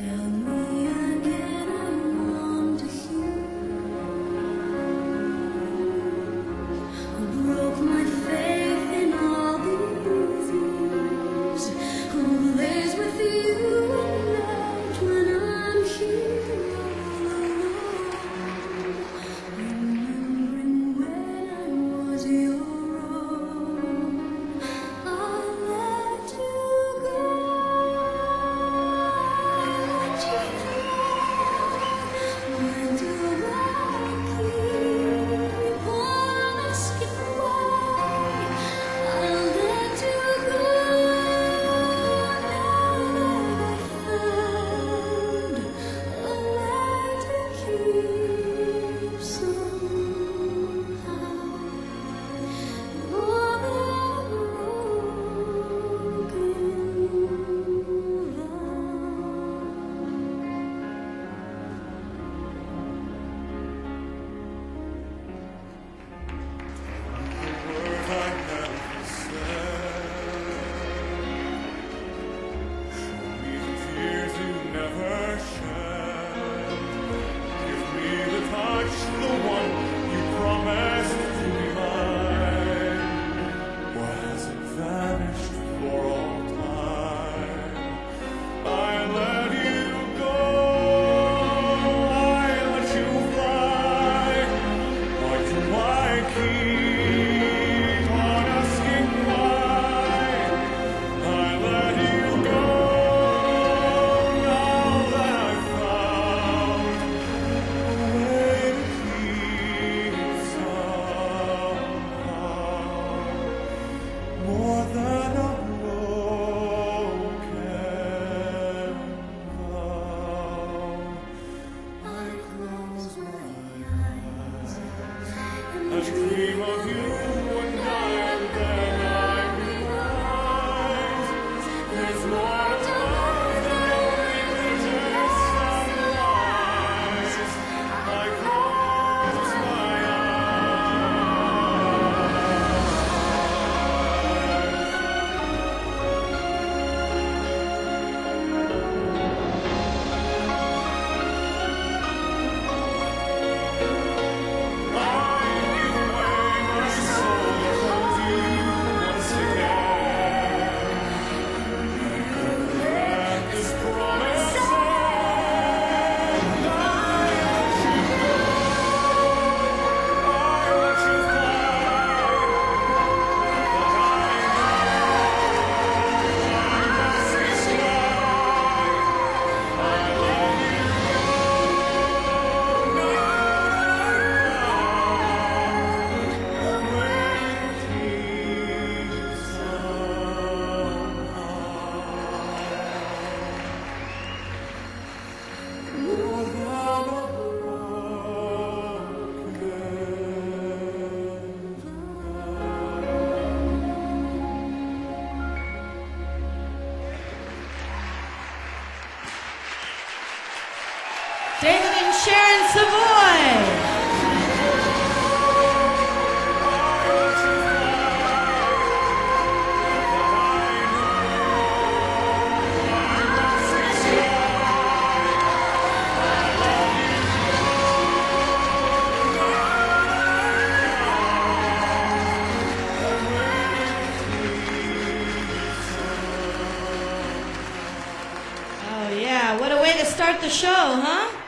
tell dream of you. David and Sharon Savoy. Oh, start the show, huh?